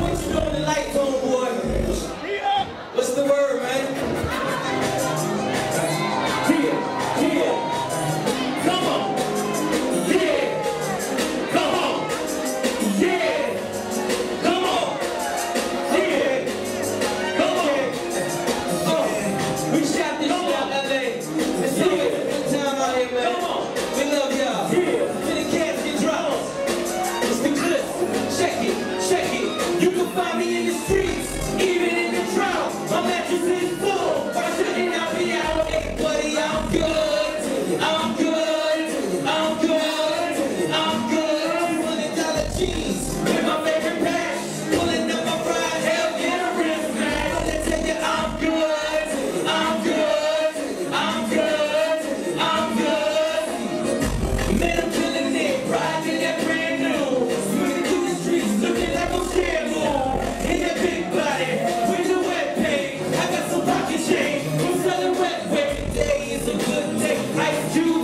What you doing the boy? What's the word, man? Here, here. Come on. Yeah. Come on. Yeah. Come on. Come on. Oh, we find me in the streets, even in the drought. My mattress is full. Why shouldn't I be out late, buddy? I'm good. I'm good. I'm good. I'm good. Hundred dollar jeans. With my favorite pack. Pulling up my pride. Hell yeah, wrist match. Wanna tell you I'm good. do